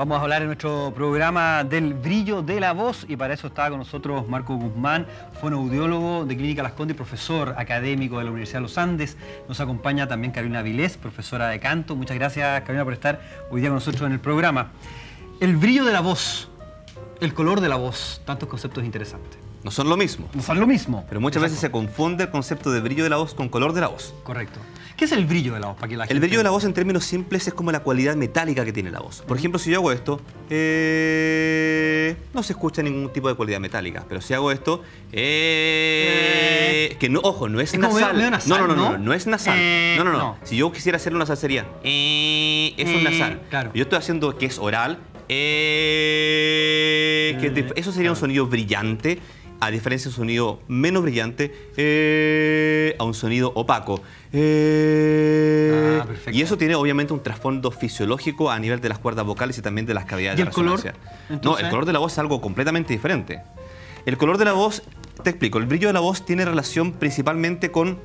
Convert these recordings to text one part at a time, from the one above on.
Vamos a hablar en nuestro programa del brillo de la voz y para eso está con nosotros Marco Guzmán, fonoaudiólogo de Clínica Las Condes, profesor académico de la Universidad de los Andes. Nos acompaña también Carolina Vilés, profesora de canto. Muchas gracias Carolina por estar hoy día con nosotros en el programa. El brillo de la voz, el color de la voz, tantos conceptos interesantes. No son lo mismo. No son lo mismo. Pero muchas veces se confunde el concepto de brillo de la voz con color de la voz. Correcto. ¿Qué es el brillo de la voz? Para que la el brillo de la voz en términos simples es como la cualidad metálica que tiene la voz. Por ejemplo, si yo hago esto, eh, no se escucha ningún tipo de cualidad metálica. Pero si hago esto, eh, que no, ojo, no es, nasal. no, no, no, no, no, es nasal. Eh, no, no, no, Si yo quisiera hacerle una nasal sería, es un nasal. Claro. Yo estoy haciendo que es oral, que eso sería un sonido brillante a diferencia de un sonido menos brillante, eh, a un sonido opaco. Eh, ah, y eso tiene obviamente un trasfondo fisiológico a nivel de las cuerdas vocales y también de las cavidades ¿Y de el color? No, el color de la voz es algo completamente diferente. El color de la voz, te explico, el brillo de la voz tiene relación principalmente con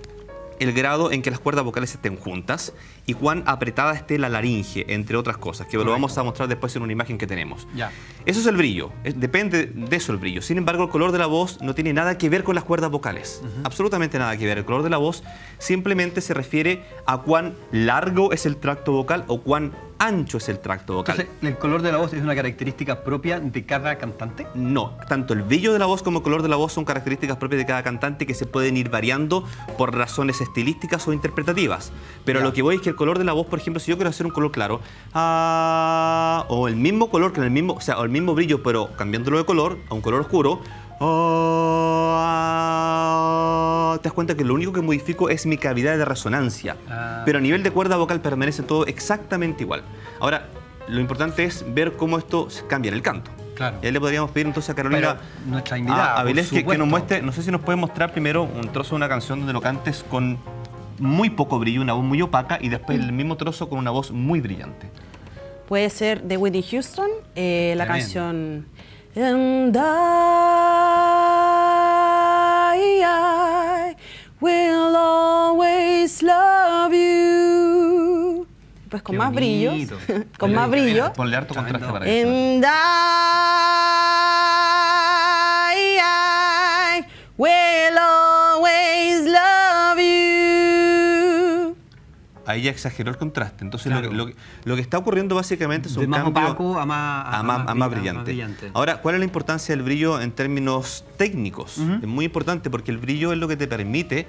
el grado en que las cuerdas vocales estén juntas y cuán apretada esté la laringe, entre otras cosas, que lo vamos a mostrar después en una imagen que tenemos. Ya. Eso es el brillo, depende de eso el brillo. Sin embargo, el color de la voz no tiene nada que ver con las cuerdas vocales, absolutamente nada que ver. El color de la voz simplemente se refiere a cuán largo es el tracto vocal o cuán ancho es el tracto vocal. Entonces, ¿el color de la voz es una característica propia de cada cantante? No, tanto el brillo de la voz como el color de la voz son características propias de cada cantante que se pueden ir variando por razones estilísticas o interpretativas. Pero lo que voy es que el color de la voz, por ejemplo, si yo quiero hacer un color claro, ah, o el mismo color, que el mismo, o sea, o el mismo brillo, pero cambiándolo de color a un color oscuro, ah, te das cuenta que lo único que modifico es mi cavidad de resonancia. Ah. Pero a nivel de cuerda vocal permanece todo exactamente igual. Ahora, lo importante es ver cómo esto cambia en el canto. Claro. Y ahí le podríamos pedir entonces a Carolina, nuestra invitada, a, que, que, nos muestre, no sé si nos puede mostrar primero un trozo de una canción donde lo cantes con muy poco brillo, una voz muy opaca, y después el mismo trozo con una voz muy brillante. Puede ser de Whitney Houston, eh, la canción Pues con más brillo. con más brillo. Ponle harto contraste para eso. And I, I will always love you. Ahí ya exageró el contraste. Entonces lo, lo, que está ocurriendo básicamente es un más cambio opaco a más, a, más, brillante. Ahora, ¿cuál es la importancia del brillo en términos técnicos? Es muy importante porque el brillo es lo que te permite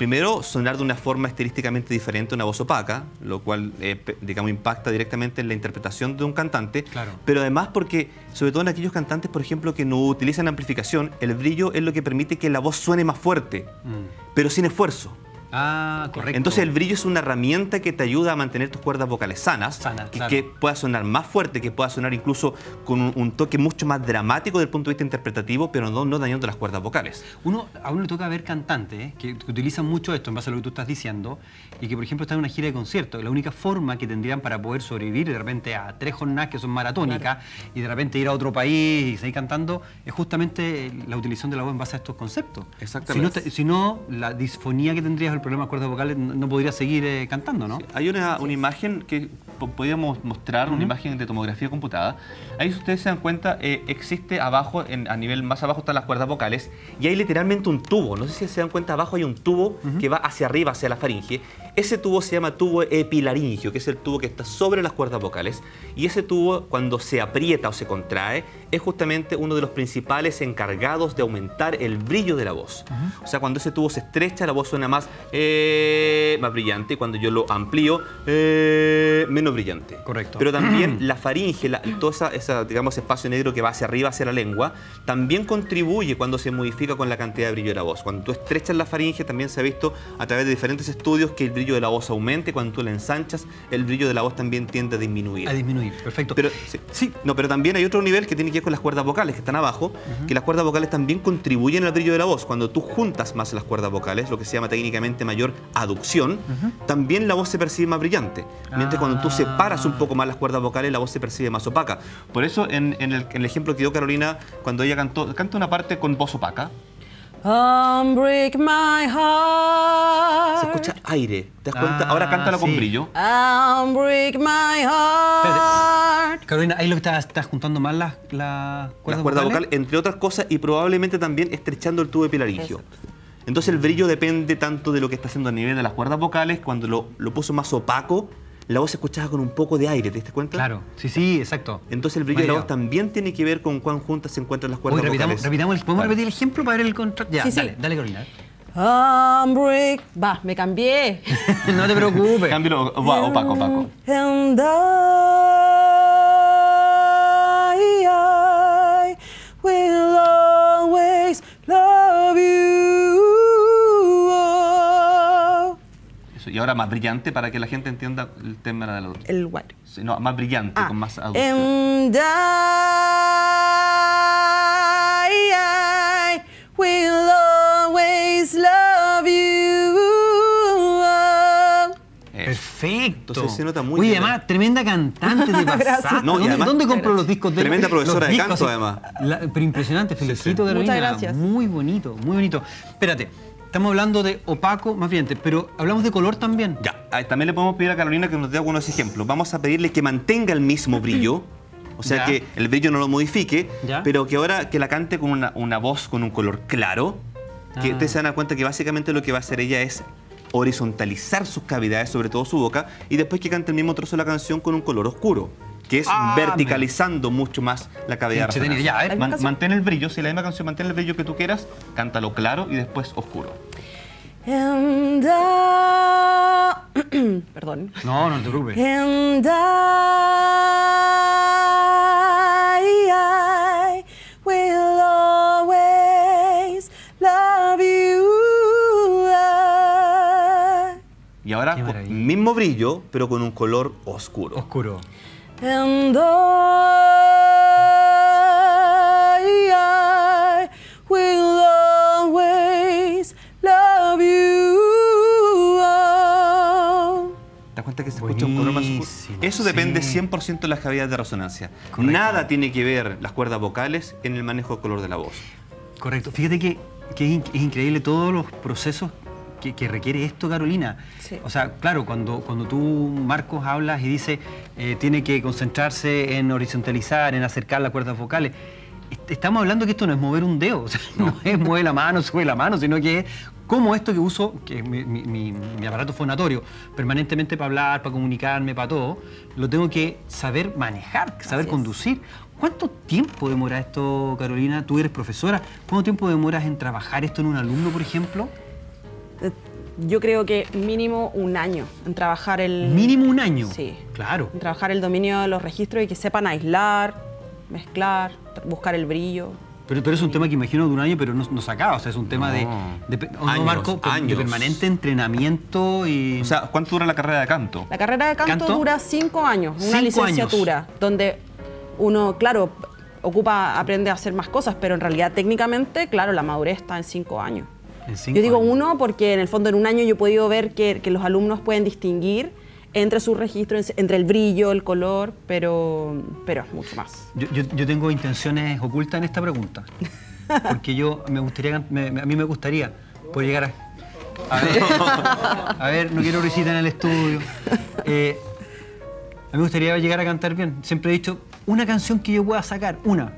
primero, sonar de una forma estilísticamente diferente a una voz opaca, lo cual, eh, digamos, impacta directamente en la interpretación de un cantante. Claro. Pero además porque, sobre todo en aquellos cantantes, por ejemplo, que no utilizan amplificación, el brillo es lo que permite que la voz suene más fuerte, mm. pero sin esfuerzo. Ah, correcto. Entonces el brillo es una herramienta que te ayuda a mantener tus cuerdas vocales sanas, y que pueda sonar más fuerte, que pueda sonar incluso con un, toque mucho más dramático desde el punto de vista interpretativo, pero no, no dañando las cuerdas vocales. Uno, a uno le toca ver cantantes ¿eh? que, utilizan mucho esto en base a lo que tú estás diciendo y que por ejemplo están en una gira de concierto. La única forma que tendrían para poder sobrevivir de repente a tres jornadas que son maratónicas y de repente ir a otro país y seguir cantando es justamente la utilización de la voz en base a estos conceptos. Exactamente. Si no, la disfonía que tendrías el problema de cuerdas vocales no podría seguir eh, cantando, ¿no? hay una, imagen que podríamos mostrar, una imagen de tomografía computada. Ahí si ustedes se dan cuenta, eh, existe abajo, a nivel más abajo están las cuerdas vocales y hay literalmente un tubo. No sé si se dan cuenta, abajo hay un tubo que va hacia arriba, hacia la faringe. Ese tubo se llama tubo epilaringio, que es el tubo que está sobre las cuerdas vocales. Y ese tubo, cuando se aprieta o se contrae, es justamente uno de los principales encargados de aumentar el brillo de la voz. O sea, cuando ese tubo se estrecha, la voz suena más... Eh, más brillante, cuando yo lo amplío, eh, menos brillante. Correcto. Pero también la faringe, la, todo ese digamos, espacio negro que va hacia arriba, hacia la lengua, también contribuye cuando se modifica con la cantidad de brillo de la voz. Cuando tú estrechas la faringe, también se ha visto a través de diferentes estudios que el brillo de la voz aumente. Cuando tú la ensanchas, el brillo de la voz también tiende a disminuir. A disminuir, perfecto. Pero, sí, no, pero también hay otro nivel que tiene que ver con las cuerdas vocales, que están abajo, que las cuerdas vocales también contribuyen al brillo de la voz. Cuando tú juntas más las cuerdas vocales, lo que se llama técnicamente mayor aducción, también la voz se percibe más brillante. Mientras cuando tú separas un poco más las cuerdas vocales, la voz se percibe más opaca. Por eso, en, el, ejemplo que dio Carolina, cuando ella cantó, canta una parte con voz opaca. Break my heart. Se escucha aire. ¿Te das cuenta? Ahora cántalo con brillo. break my heart. Carolina, ahí lo que estás, estás juntando más las la cuerdas cuerda vocal, entre otras cosas, y probablemente también estrechando el tubo epilaringio. Entonces el brillo depende tanto de lo que está haciendo a nivel de las cuerdas vocales, cuando lo, lo puso más opaco, la voz se escuchaba con un poco de aire, ¿te diste cuenta? Claro, sí, sí, exacto. Entonces el brillo de la voz también tiene que ver con cuán juntas se encuentran las cuerdas vocales. Repitamos, ¿Podemos repetir el ejemplo para ver el contraste? Ya, dale, dale, Carolina. Break. Va, me cambié. no te preocupes. Cámbialo, opaco, opaco. Y ahora más brillante para que la gente entienda el tema de la El white. Sí, no, más brillante, ah. con más. And I, I will always love you. Perfecto. Entonces se nota muy Oye, además, tremenda cantante de pasada. No, ¿Dónde, ¿Dónde compró los discos de Tremenda profesora de canto, además. pero impresionante, felicito, sí, Muchas gracias. Muy bonito, muy bonito. Espérate, estamos hablando de opaco, más bien, pero hablamos de color también. Ya, también le podemos pedir a Carolina que nos dé algunos ejemplos. Vamos a pedirle que mantenga el mismo brillo. O sea, que el brillo no lo modifique, pero que ahora que la cante con una, una voz con un color claro, que ustedes se dan cuenta que básicamente lo que va a hacer ella es horizontalizar sus cavidades, sobre todo su boca, y después que cante el mismo trozo de la canción con un color oscuro que es ah, verticalizando mucho más la cavidad ya, mantén el brillo, si la misma canción mantén el brillo que tú quieras, cántalo claro y después oscuro. Perdón. No, no te preocupes. Y ahora mismo brillo, pero con un color oscuro. Oscuro. And I, I will always love you. ¿Te das cuenta que se escucha un color más oscuro? Eso depende 100% de las cavidades de resonancia. Nada tiene que ver las cuerdas vocales en el manejo del color de la voz. Correcto. Fíjate que, que es increíble todos los procesos que, requiere esto, Carolina. O sea, claro, cuando, cuando tú, Marcos, hablas y dices eh, tiene que concentrarse en horizontalizar, en acercar las cuerdas vocales, estamos hablando que esto no es mover un dedo, o sea, no. es mover la mano, sube la mano, sino que es como esto que uso, que mi, aparato fonatorio, permanentemente para hablar, para comunicarme, para todo, lo tengo que saber manejar, saber conducir. ¿Cuánto tiempo demora esto, Carolina? Tú eres profesora. ¿Cuánto tiempo demoras en trabajar esto en un alumno, por ejemplo? Yo creo que mínimo un año en trabajar el... ¿Mínimo un año? Sí. Claro. En trabajar el dominio de los registros y que sepan aislar, mezclar, buscar el brillo. Pero, pero es un tema que imagino de un año, pero no, no se acaba. O sea, es un tema de, de, Marco, de permanente entrenamiento y... O sea, ¿cuánto dura la carrera de canto? La carrera de canto, dura cinco años, una licenciatura, donde uno, claro, ocupa, aprende a hacer más cosas, pero en realidad técnicamente, claro, la madurez está en cinco años. Yo digo uno porque en el fondo en un año yo he podido ver que, los alumnos pueden distinguir entre sus registros, entre el brillo, el color, pero, pero es mucho más. Yo, tengo intenciones ocultas en esta pregunta, porque yo me gustaría, a mí me gustaría poder llegar a... A ver, no quiero recitar en el estudio. Eh, a mí me gustaría llegar a cantar bien. Siempre he dicho, una canción que yo pueda sacar, una,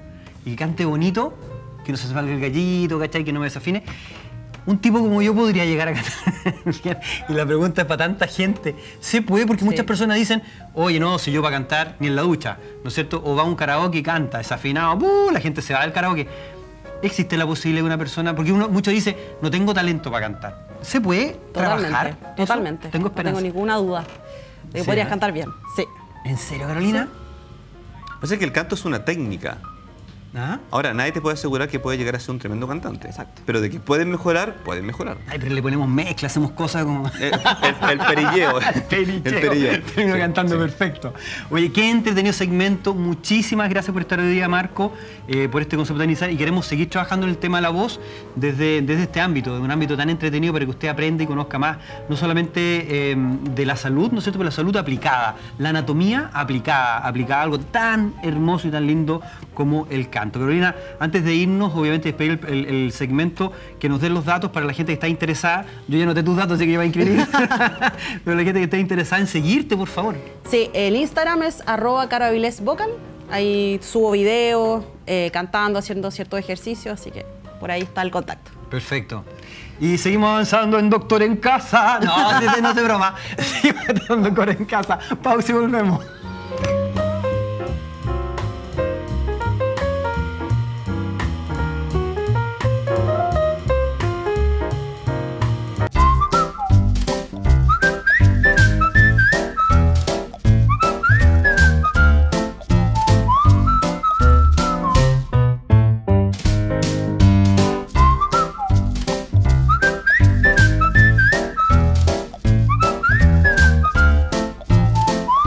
y que cante bonito, que no se salga el gallito, ¿cachai? Que no me desafine un tipo como yo podría llegar a cantar. y la pregunta es para tanta gente. ¿Se puede? Porque muchas personas dicen, oye, no, si yo para cantar ni en la ducha, ¿no es cierto? O va a un karaoke y canta, desafinado, ¡uh! la gente se va al karaoke. ¿Existe la posibilidad de una persona? Porque uno mucho dice, no tengo talento para cantar. ¿Se puede totalmente, trabajar? Totalmente. Tengo esperanza. No tengo ninguna duda de que podrías cantar bien. Sí. ¿En serio, Carolina? Pasa que el canto es una técnica. ¿Ah? Ahora, nadie te puede asegurar que puede llegar a ser un tremendo cantante. Exacto. Pero de que pueden mejorar, pueden mejorar. Ay, pero le ponemos mezcla, hacemos cosas como... El, el, perilleo. el perilleo. El Termino cantando perfecto. Oye, qué entretenido segmento. Muchísimas gracias por estar hoy día, Marco, eh, por este concepto de iniciar. Y queremos seguir trabajando en el tema de la voz desde, desde este ámbito, de un ámbito tan entretenido para que usted aprenda y conozca más, no solamente eh, de la salud, ¿no es cierto?, pero la salud aplicada, la anatomía aplicada, aplicada a algo tan hermoso y tan lindo como el canto. Canto. Carolina, antes de irnos, obviamente despedir el, segmento, que nos den los datos para la gente que está interesada. Yo ya noté tus datos, así que iba a inscribir. Pero la gente que esté interesada en seguirte, por favor. Sí, el Instagram es arroba vocal. Ahí subo videos, eh, cantando, haciendo ciertos ejercicios, así que por ahí está el contacto. Perfecto. Y seguimos avanzando en Doctor en Casa. No, no es broma. Seguimos en Doctor en Casa. Pausa y volvemos.